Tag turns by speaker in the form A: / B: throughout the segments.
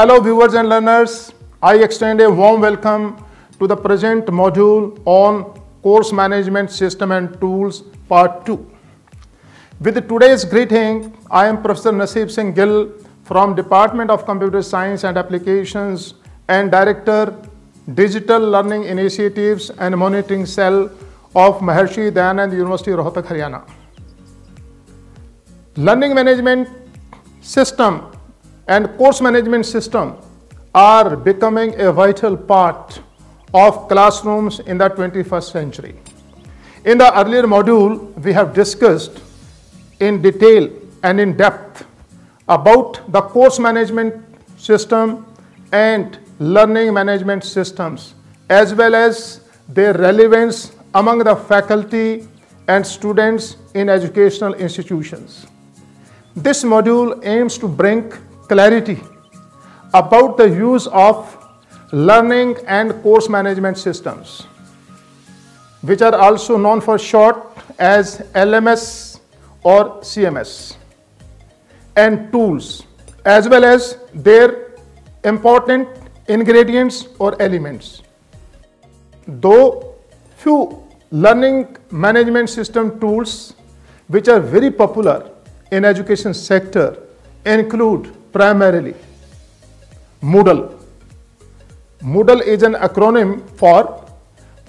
A: Hello viewers and learners. I extend a warm welcome to the present module on Course Management System and Tools Part 2. With today's greeting, I am Professor Nasib Singh Gill from Department of Computer Science and Applications and Director Digital Learning Initiatives and Monitoring Cell of Maharshi Dayanand University, Rohtak, Haryana. Learning management system and course management system are becoming a vital part of classrooms in the 21st century. In the earlier module, we have discussed in detail and in depth about the course management system and learning management systems as well as their relevance among the faculty and students in educational institutions. This module aims to bring clarity about the use of learning and course management systems, which are also known for short as LMS or CMS, and tools, as well as their important ingredients or elements. Though few learning management system tools which are very popular in education sector include primarily Moodle. Moodle is an acronym for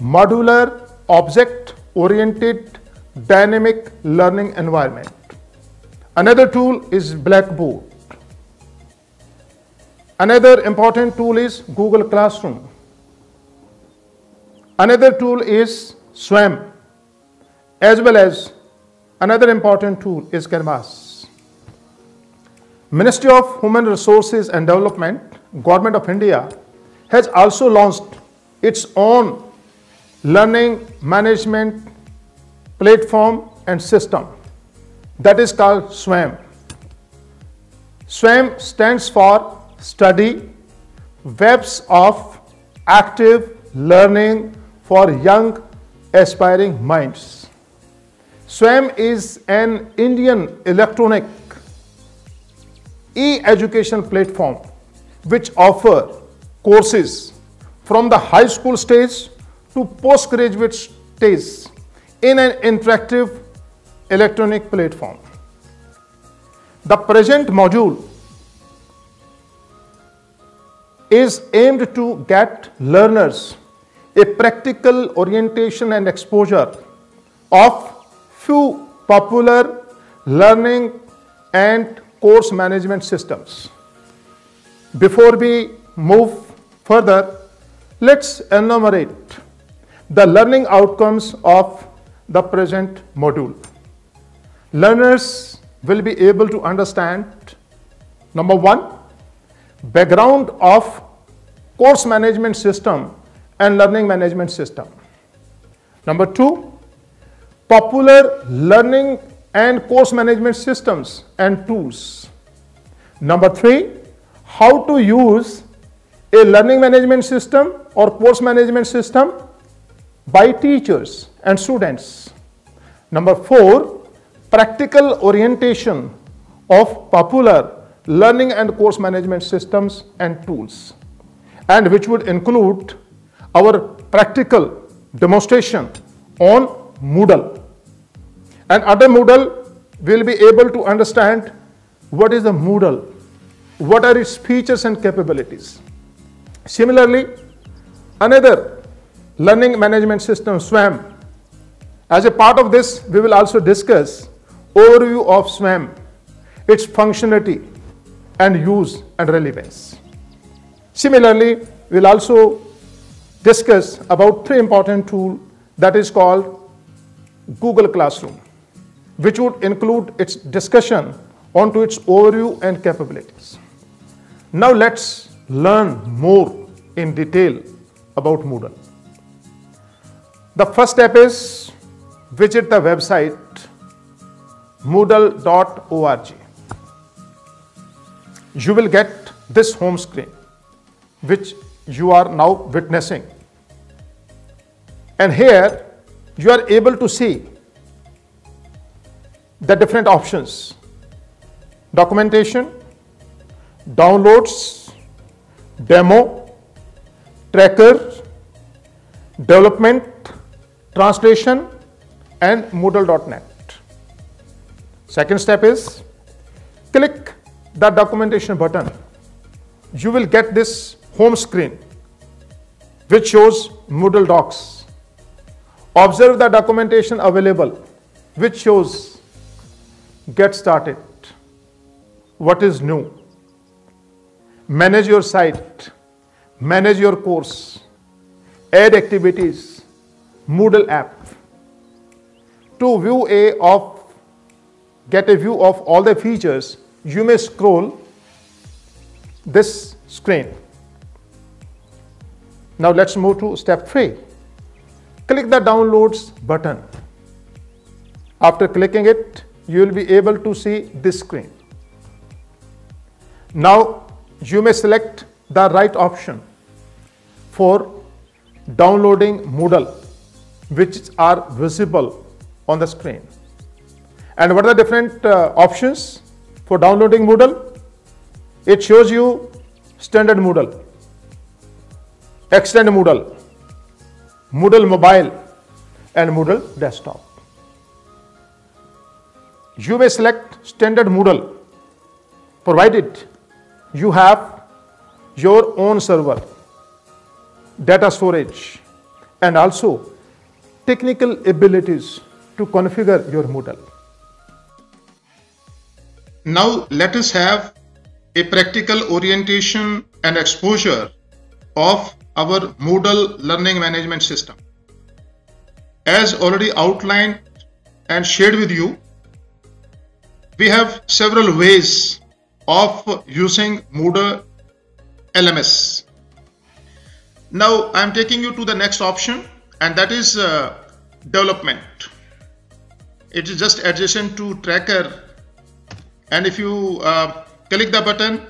A: Modular Object Oriented Dynamic Learning Environment. Another tool is Blackboard. Another important tool is Google Classroom. Another tool is SWAYAM as well as another important tool is Canvas. Ministry of Human Resources and Development, Government of India, has also launched its own learning management platform and system that is called SWAYAM. SWAYAM stands for Study Webs of Active Learning for Young Aspiring Minds. SWAYAM is an Indian electronic e-education platform which offer courses from the high school stage to postgraduate stage in an interactive electronic platform. The present module is aimed to get learners a practical orientation and exposure of few popular learning and course management systems. Before we move further, let's enumerate the learning outcomes of the present module. Learners will be able to understand number one, background of course management system and learning management system. Number two, popular learning and course management systems and tools. Number three, how to use a learning management system or course management system by teachers and students. Number four, practical orientation of popular learning and course management systems and tools and which would include our practical demonstration on Moodle and other Moodle will be able to understand what is the Moodle, what are its features and capabilities. Similarly, another learning management system, SWAYAM. As a part of this, we will also discuss overview of SWAYAM, its functionality and use and relevance. Similarly, we will also discuss about three important tools that is called Google Classroom which would include its discussion onto its overview and capabilities. Now let's learn more in detail about Moodle. The first step is visit the website moodle.org. You will get this home screen which you are now witnessing. And here you are able to see the different options documentation, downloads, demo, tracker, development, translation and Moodle.net. Second step is click the documentation button. You will get this home screen which shows Moodle docs. Observe the documentation available which shows get started. What is new? Manage your site, manage your course, add activities, Moodle app. To view a of get a view of all the features, you may scroll this screen. Now let's move to step 3. Click the downloads button. After clicking it, you will be able to see this screen. Now you may select the right option for downloading Moodle which are visible on the screen. And what are the different uh, options for downloading Moodle? It shows you standard Moodle, extend Moodle, Moodle mobile and Moodle desktop. You may select standard Moodle provided you have your own server, data storage and also technical abilities to configure your Moodle.
B: Now let us have a practical orientation and exposure of our Moodle learning management system. As already outlined and shared with you, we have several ways of using Moodle LMS. Now I am taking you to the next option and that is uh, development. It is just adjacent to tracker and if you uh, click the button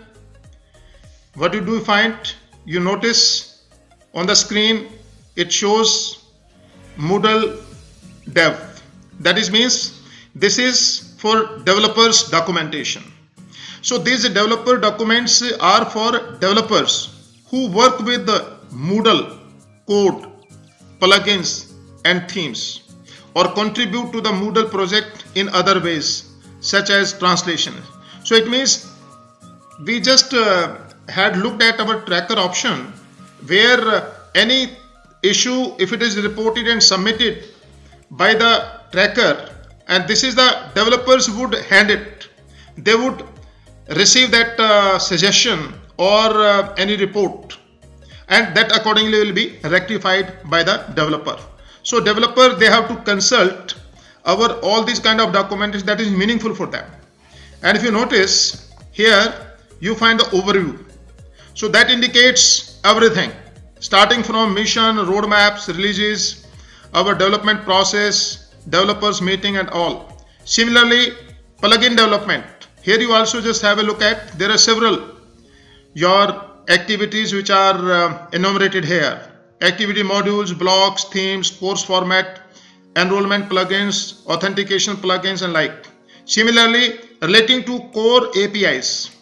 B: what you do find you notice on the screen it shows Moodle dev that is means this is for developers documentation so these developer documents are for developers who work with the Moodle code, plugins and themes or contribute to the Moodle project in other ways such as translation. So it means we just uh, had looked at our tracker option where uh, any issue if it is reported and submitted by the tracker and this is the developers would hand it. They would receive that uh, suggestion or uh, any report. And that accordingly will be rectified by the developer. So developer they have to consult our all these kind of documents that is meaningful for them. And if you notice here you find the overview. So that indicates everything. Starting from mission roadmaps releases our development process developers meeting and all similarly plugin development here you also just have a look at, there are several your activities which are uh, enumerated here. Activity modules, blocks, themes, course format, enrollment plugins, authentication plugins and like. Similarly, relating to core APIs,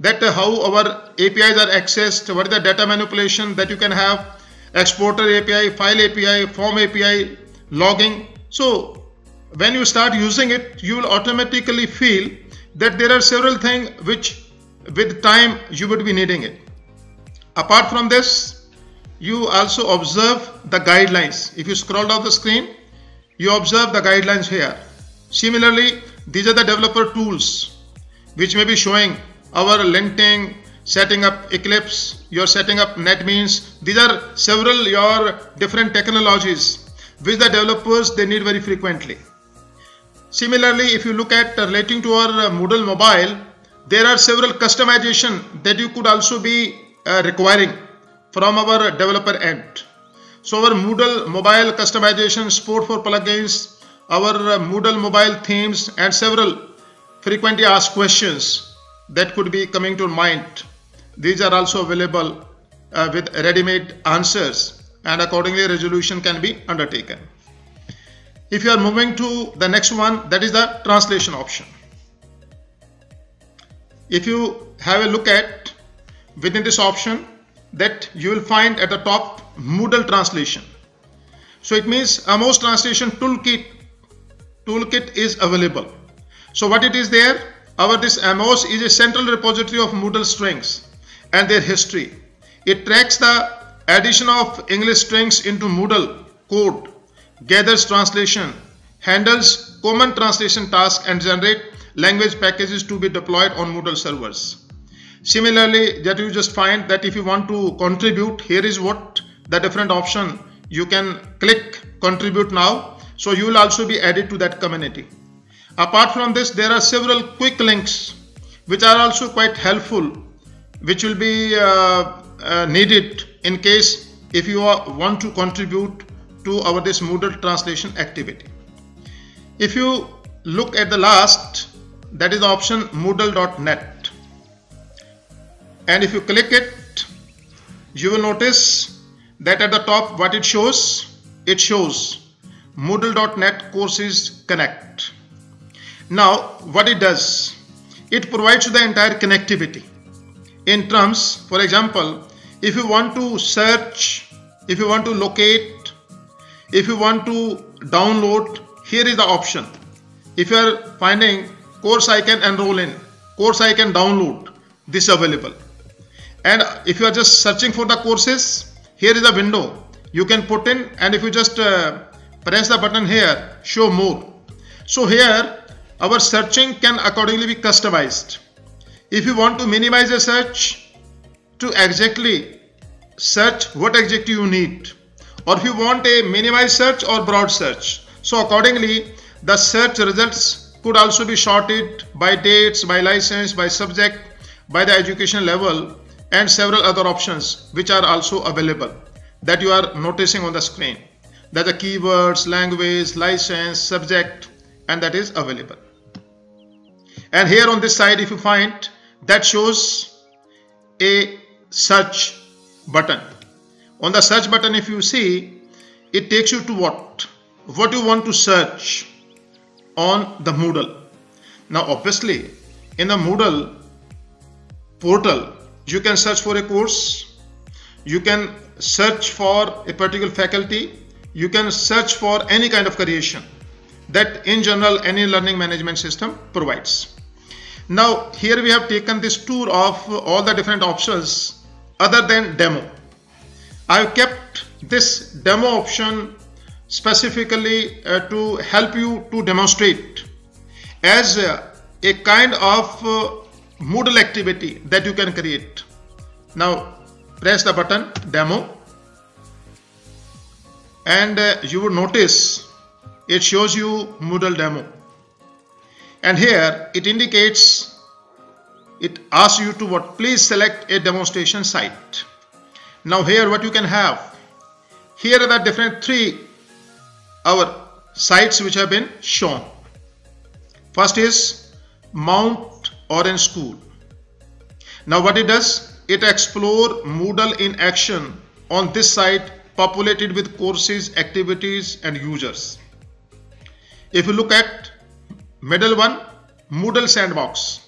B: that uh, how our APIs are accessed, what is the data manipulation that you can have, exporter API, file API, form API, logging. So when you start using it, you will automatically feel that there are several things which with time you would be needing it. Apart from this, you also observe the guidelines. If you scroll down the screen, you observe the guidelines here. Similarly, these are the developer tools which may be showing our linting, setting up Eclipse, you're setting up NetBeans. These are several your different technologies which the developers they need very frequently. Similarly, if you look at relating to our uh, Moodle mobile, there are several customization that you could also be uh, requiring from our developer end. So our Moodle mobile customization support for plugins, our uh, Moodle mobile themes and several frequently asked questions that could be coming to mind. These are also available uh, with ready-made answers and accordingly resolution can be undertaken. If you are moving to the next one, that is the translation option. If you have a look at within this option, that you will find at the top Moodle translation. So it means Amos translation toolkit toolkit is available. So what it is there? Our this Amos is a central repository of Moodle strings and their history. It tracks the addition of English strings into Moodle code, gathers translation, handles common translation tasks and generate language packages to be deployed on Moodle servers. Similarly, that you just find that if you want to contribute, here is what the different option you can click contribute now. So you will also be added to that community. Apart from this, there are several quick links which are also quite helpful, which will be uh, uh, needed in case if you are, want to contribute to our this Moodle translation activity. If you look at the last, that is the option moodle.net. And if you click it, you will notice that at the top what it shows, it shows moodle.net courses connect. Now what it does, it provides the entire connectivity in terms, for example, if you want to search, if you want to locate, if you want to download, here is the option. If you are finding course I can enroll in, course I can download, this available. And if you are just searching for the courses, here is a window you can put in and if you just uh, press the button here, show more. So here our searching can accordingly be customized. If you want to minimize a search to exactly search what exactly you need or if you want a minimized search or broad search. So accordingly the search results could also be sorted by dates, by license, by subject, by the education level and several other options which are also available that you are noticing on the screen that the keywords, language, license, subject and that is available. And here on this side if you find that shows a search button. On the search button if you see it takes you to what? What you want to search on the Moodle. Now obviously in the Moodle portal you can search for a course you can search for a particular faculty you can search for any kind of creation that in general any learning management system provides now here we have taken this tour of all the different options other than demo. I have kept this demo option specifically uh, to help you to demonstrate as uh, a kind of uh, Moodle activity that you can create. Now press the button demo. And uh, you will notice it shows you Moodle demo and here it indicates it asks you to what please select a demonstration site. Now here what you can have here are the different three our sites which have been shown. First is Mount Orange School. Now what it does, it explore Moodle in action on this site populated with courses, activities and users. If you look at middle one, Moodle Sandbox.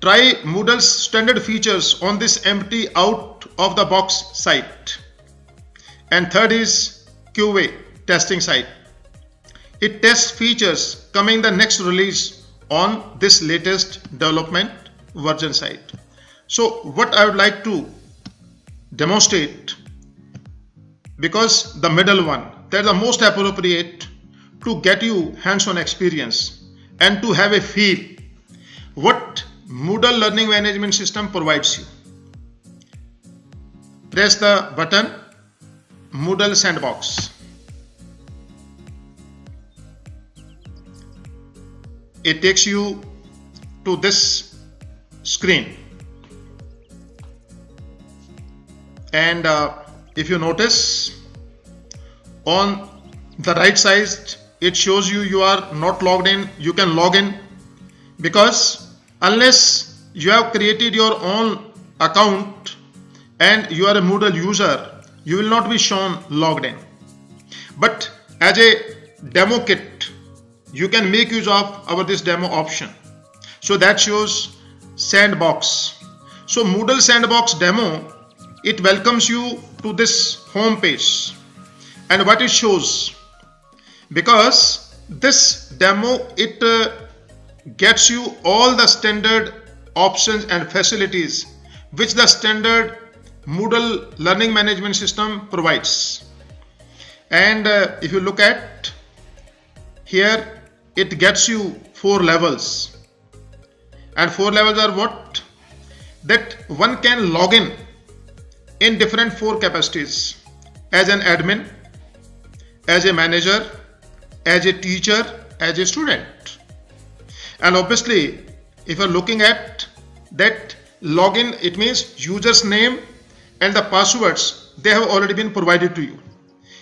B: Try Moodle's standard features on this empty out of the box site. And third is QA testing site. It tests features coming the next release on this latest development version site. So what I would like to demonstrate because the middle one they're the most appropriate to get you hands-on experience and to have a feel what Moodle learning management system provides you. Press the button Moodle sandbox. it takes you to this screen and uh, if you notice on the right side it shows you you are not logged in you can log in. Because unless you have created your own account and you are a Moodle user you will not be shown logged in. But as a demo kit you can make use of our this demo option. So that shows sandbox. So moodle sandbox demo it welcomes you to this home page. And what it shows because this demo it uh, gets you all the standard options and facilities which the standard Moodle learning management system provides. And uh, if you look at here it gets you four levels. And four levels are what? That one can log in in different four capacities as an admin as a manager as a teacher as a student. And obviously if you're looking at that login it means user's name and the passwords they have already been provided to you.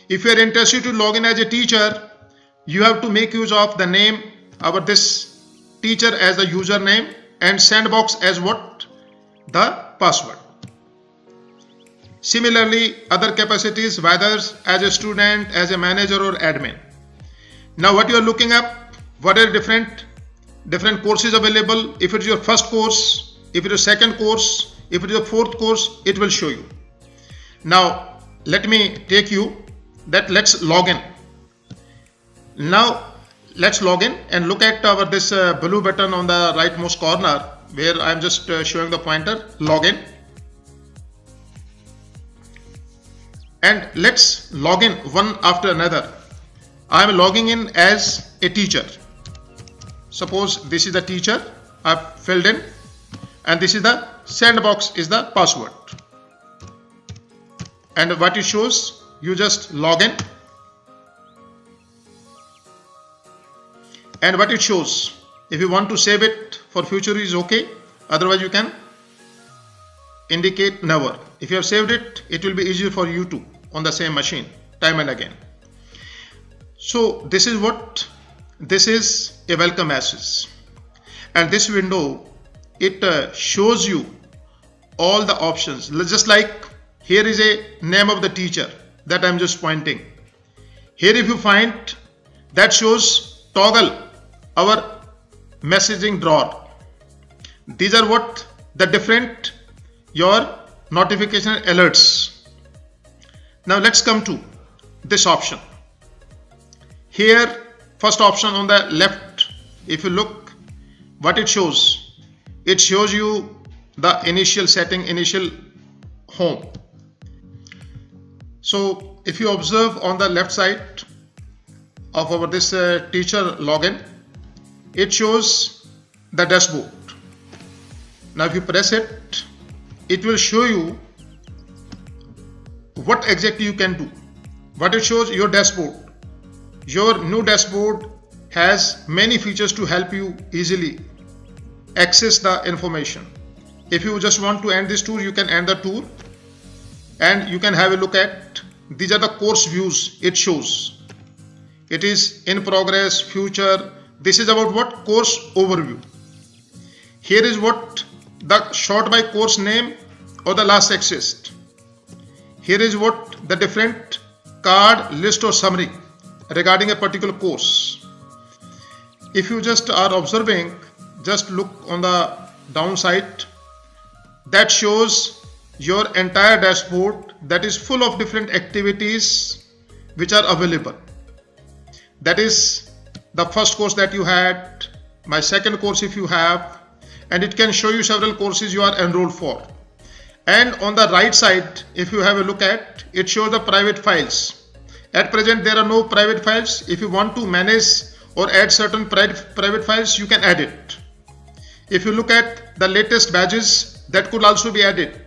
B: If you are interested to log in as a teacher you have to make use of the name of this teacher as the username and sandbox as what? The password. Similarly other capacities whether as a student as a manager or admin now what you are looking up what are different different courses available? If it's your first course if it is your second course if it is your fourth course it will show you. Now let me take you that let's log in. Now let's log in and look at our this uh, blue button on the rightmost corner where I'm just uh, showing the pointer login and let's log in one after another I'm logging in as a teacher. Suppose this is the teacher I've filled in and this is the sandbox is the password. And what it shows you just log in. And what it shows if you want to save it for future is okay otherwise you can indicate never. If you have saved it it will be easier for you to on the same machine time and again so this is what this is a welcome message and this window it uh, shows you all the options. Just like here is a name of the teacher that I'm just pointing. Here if you find that shows toggle our messaging drawer. These are what the different your notification alerts. Now let's come to this option here first option on the left if you look what it shows? It shows you the initial setting initial home. So if you observe on the left side of our this uh, teacher login it shows the dashboard. Now if you press it it will show you what exactly you can do. What it shows your dashboard your new dashboard has many features to help you easily access the information. If you just want to end this tour you can end the tour. And you can have a look at these are the course views it shows. It is in progress future. This is about what? Course overview. Here is what the short by course name or the last accessed here is what the different card list or summary regarding a particular course. If you just are observing just look on the downside. That shows your entire dashboard that is full of different activities which are available. That is the first course that you had my second course if you have and it can show you several courses you are enrolled for. And on the right side if you have a look at it shows the private files at present there are no private files. If you want to manage or add certain private files you can add it. If you look at the latest badges that could also be added.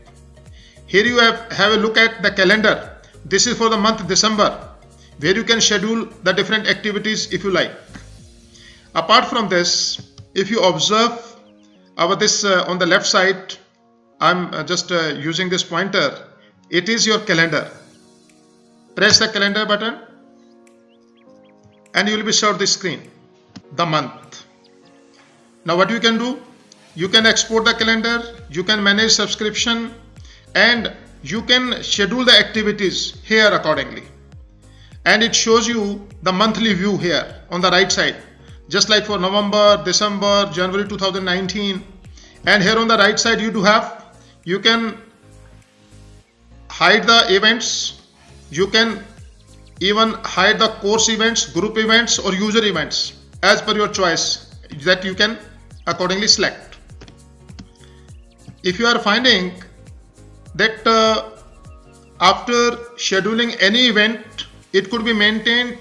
B: Here you have have a look at the calendar. This is for the month december where you can schedule the different activities if you like. Apart from this if you observe our this uh, on the left side I'm uh, just uh, using this pointer it is your calendar press the calendar button and you will be served the screen the month. Now what you can do you can export the calendar you can manage subscription and you can schedule the activities here accordingly. And it shows you the monthly view here on the right side. Just like for November, December, January 2019 and here on the right side you do have you can hide the events you can even hide the course events group events or user events as per your choice that you can accordingly select. If you are finding that uh, after scheduling any event it could be maintained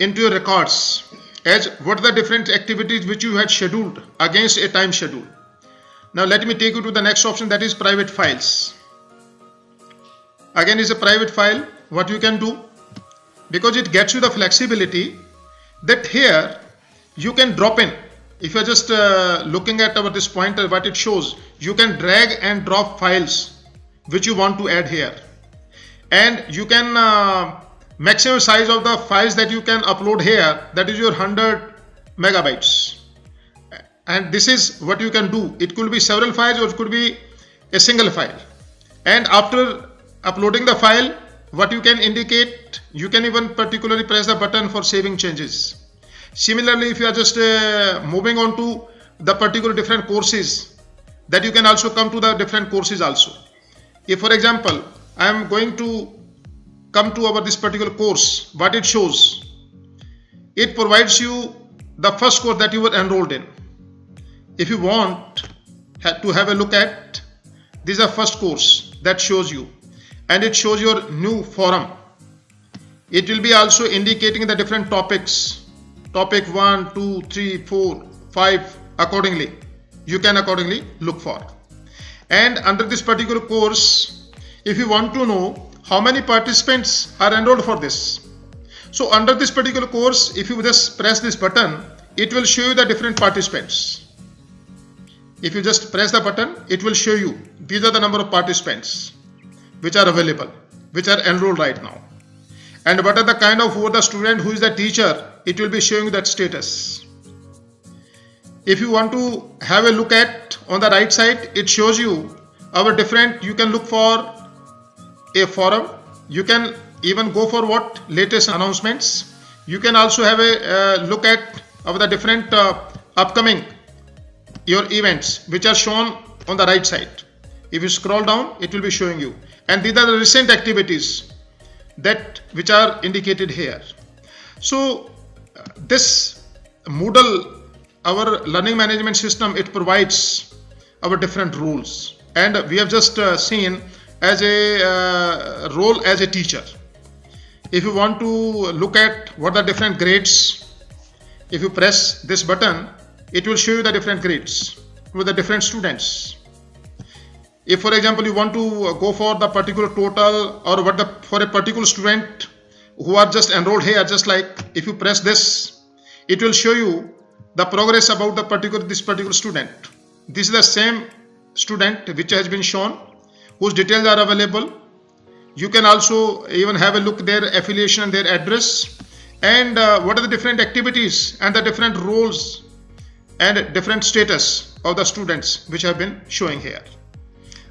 B: into your records as what the different activities which you had scheduled against a time schedule. Now let me take you to the next option that is private files again is a private file. What you can do because it gets you the flexibility that here you can drop in. If you're just uh, looking at our this pointer what it shows you can drag and drop files which you want to add here. And you can uh, maximum size of the files that you can upload here that is your 100 megabytes. And this is what you can do. It could be several files or it could be a single file. And after uploading the file what you can indicate you can even particularly press the button for saving changes. Similarly if you are just uh, moving on to the particular different courses that you can also come to the different courses also. If for example i am going to come to our this particular course what it shows it provides you the first course that you were enrolled in. If you want to have a look at this is the first course that shows you and it shows your new forum. It will be also indicating the different topics. Topic 1 2 3 4 5 accordingly. You can accordingly look for. And under this particular course if you want to know how many participants are enrolled for this. So under this particular course, if you just press this button, it will show you the different participants. If you just press the button, it will show you these are the number of participants which are available, which are enrolled right now. And what are the kind of who the student, who is the teacher, it will be showing that status. If you want to have a look at on the right side, it shows you our different, you can look for a forum you can even go for what latest announcements you can also have a uh, look at of the different uh, upcoming your events which are shown on the right side if you scroll down it will be showing you. And these are the recent activities that which are indicated here. So this moodle our learning management system it provides our different rules. And we have just uh, seen as a uh, role as a teacher. If you want to look at what are different grades if you press this button it will show you the different grades with the different students if for example you want to go for the particular total or what the for a particular student who are just enrolled here just like if you press this it will show you the progress about the particular this particular student. This is the same student which has been shown whose details are available. You can also even have a look their affiliation and their address and uh, what are the different activities and the different roles and different status of the students which have been showing here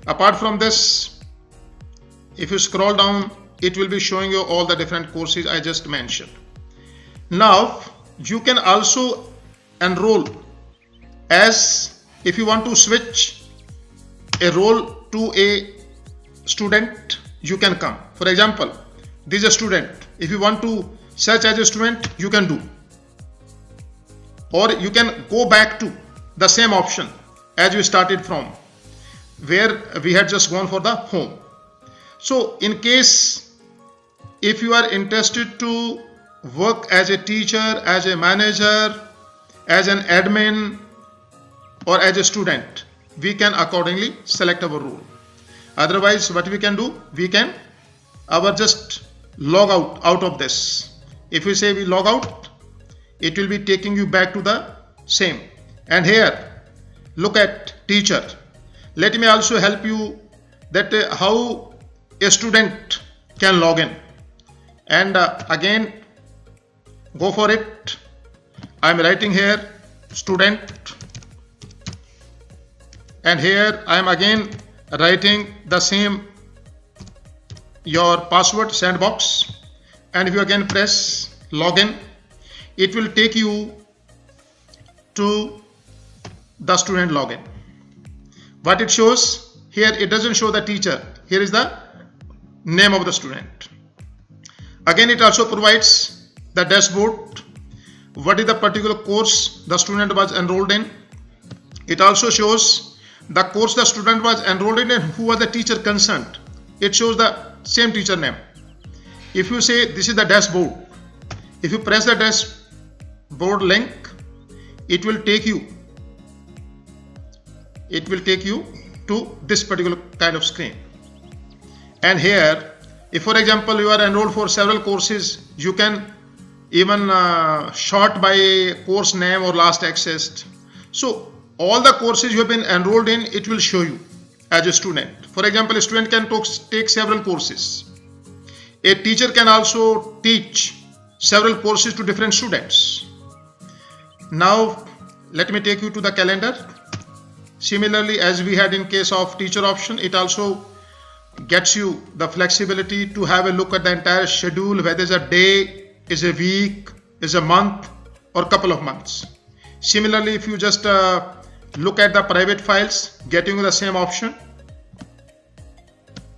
B: apart from this if you scroll down it will be showing you all the different courses I just mentioned. Now you can also enroll as if you want to switch a role to a student you can come. For example this is a student. If you want to search as a student you can do. Or you can go back to the same option as you started from where we had just gone for the home. So in case if you are interested to work as a teacher as a manager as an admin or as a student we can accordingly select our role. Otherwise what we can do? We can our just log out out of this. If we say we log out it will be taking you back to the same. And here look at teacher let me also help you that uh, how a student can log in. And uh, again go for it. I'm writing here student. And here I am again writing the same your password sandbox. And if you again press login it will take you to the student login what it shows here it doesn't show the teacher here is the name of the student. Again, it also provides the dashboard, what is the particular course the student was enrolled in. It also shows the course the student was enrolled in and who was the teacher concerned. It shows the same teacher name. If you say this is the dashboard, if you press the dashboard link, it will take you it will take you to this particular kind of screen. And here if for example you are enrolled for several courses you can even uh, short by course name or last accessed. So all the courses you have been enrolled in it will show you as a student. For example a student can take several courses. A teacher can also teach several courses to different students. Now let me take you to the calendar Similarly, as we had in case of teacher option, it also gets you the flexibility to have a look at the entire schedule, whether it's a day, is a week, is a month, or couple of months. Similarly, if you just uh, look at the private files, getting the same option.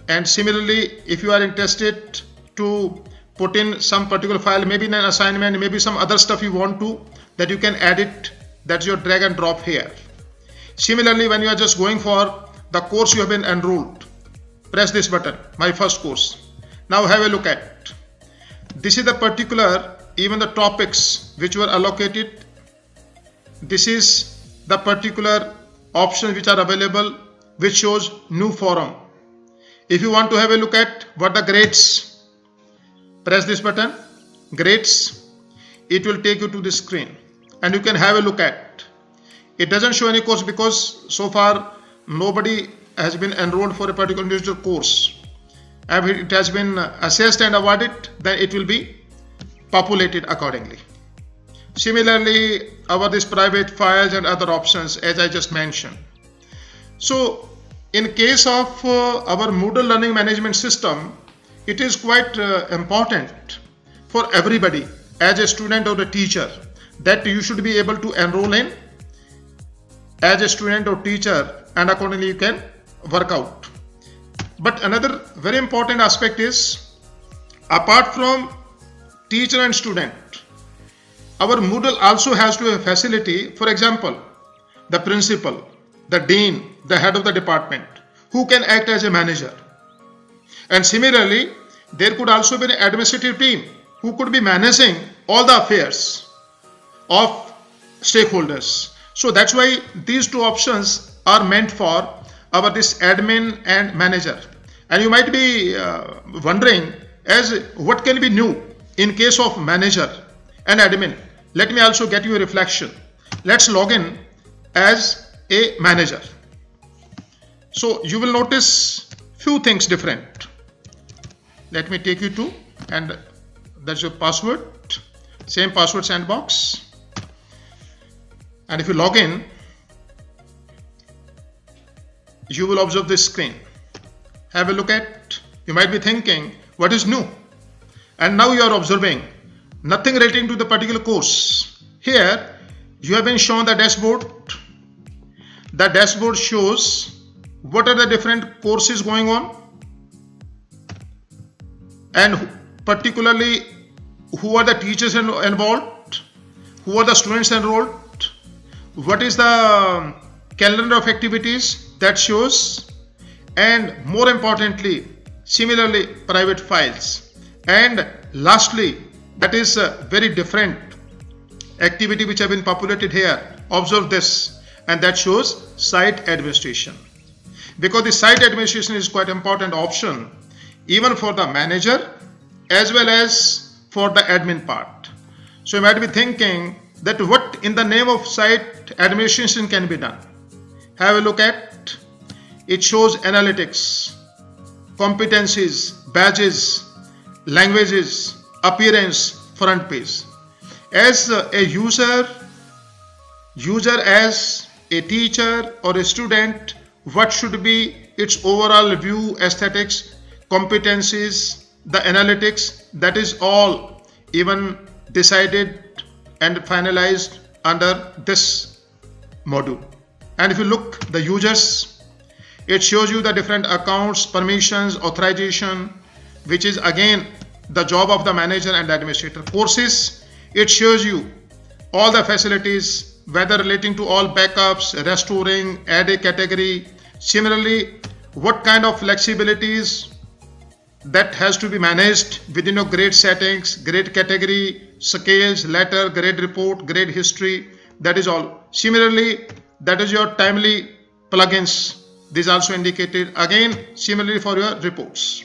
B: And similarly, if you are interested to put in some particular file, maybe in an assignment, maybe some other stuff you want to, that you can add it, that's your drag and drop here. Similarly, when you are just going for the course you have been enrolled, press this button, my first course. Now have a look at. This is the particular, even the topics which were allocated. This is the particular options which are available which shows new forum. If you want to have a look at what the grades, press this button, grades, it will take you to this screen and you can have a look at it doesn't show any course because so far nobody has been enrolled for a particular individual course. If it has been assessed and awarded, then it will be populated accordingly. Similarly, our this private files and other options as I just mentioned. So in case of uh, our Moodle learning management system, it is quite uh, important for everybody as a student or a teacher that you should be able to enroll in as a student or teacher and accordingly you can work out. But another very important aspect is apart from teacher and student, our Moodle also has to have facility, for example, the principal, the dean, the head of the department, who can act as a manager. And similarly, there could also be an administrative team who could be managing all the affairs of stakeholders so that's why these two options are meant for our this admin and manager. And you might be uh, wondering as what can be new in case of manager and admin. Let me also get you a reflection. Let's log in as a manager. So you will notice few things different. Let me take you to and that's your password. Same password sandbox and if you log in you will observe this screen. Have a look at you might be thinking what is new? And now you are observing nothing relating to the particular course. Here you have been shown the dashboard. The dashboard shows what are the different courses going on. And particularly who are the teachers involved? Who are the students enrolled what is the um, calendar of activities that shows? And more importantly similarly private files. And lastly that is a very different activity which have been populated here. Observe this. And that shows site administration. Because the site administration is quite important option even for the manager as well as for the admin part. So you might be thinking that what in the name of site administration can be done. Have a look at it shows analytics, competencies, badges, languages, appearance, front page. As a user, user as a teacher or a student, what should be its overall view, aesthetics, competencies, the analytics, that is all even decided and finalized under this module. And if you look the users, it shows you the different accounts, permissions, authorization, which is again the job of the manager and administrator. Courses, it shows you all the facilities, whether relating to all backups, restoring, add a category. Similarly, what kind of flexibilities that has to be managed within your grade settings, grade category, scales, letter, grade report, grade history, that is all. Similarly, that is your timely plugins. This also indicated again similarly for your reports.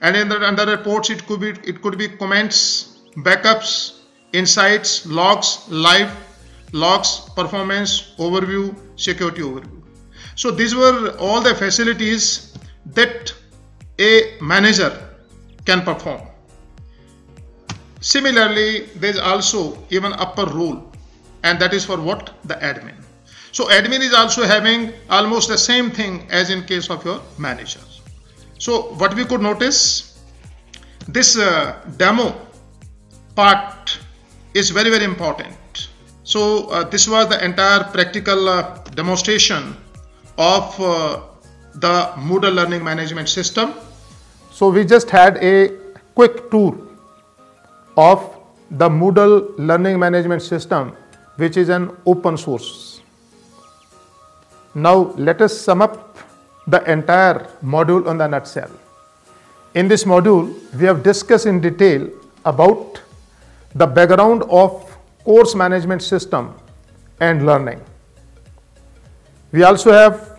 B: And in the under reports, it could be it could be comments, backups, insights, logs, live logs, performance overview, security overview. So these were all the facilities that a manager can perform. Similarly, there is also even upper role and that is for what? The admin. So admin is also having almost the same thing as in case of your manager. So what we could notice, this uh, demo part is very very important. So uh, this was the entire practical uh, demonstration of uh, the Moodle learning management system.
A: So we just had a quick tour of the Moodle learning management system which is an open source. Now let us sum up the entire module on the nutshell. In this module, we have discussed in detail about the background of course management system and learning. We also have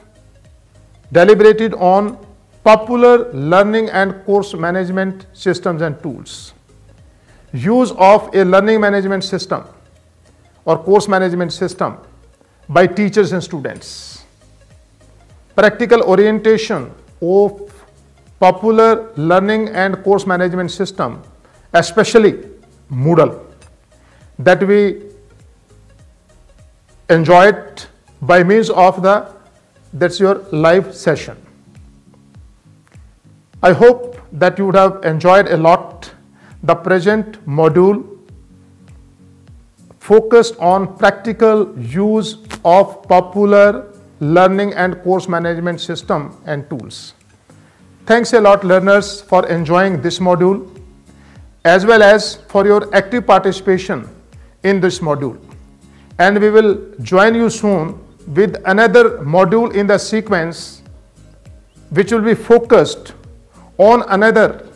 A: deliberated on popular learning and course management systems and tools. Use of a learning management system or course management system by teachers and students. Practical orientation of popular learning and course management system, especially Moodle, that we enjoyed by means of the that's your live session. I hope that you would have enjoyed a lot the present module focused on practical use of popular learning and course management system and tools. Thanks a lot learners for enjoying this module as well as for your active participation in this module. And we will join you soon with another module in the sequence which will be focused on another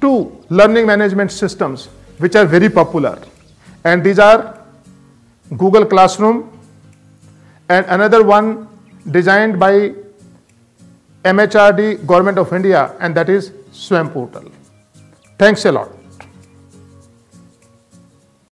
A: two learning management systems which are very popular and these are Google Classroom and another one designed by MHRD Government of India and that is SWAYAM Portal. Thanks a lot.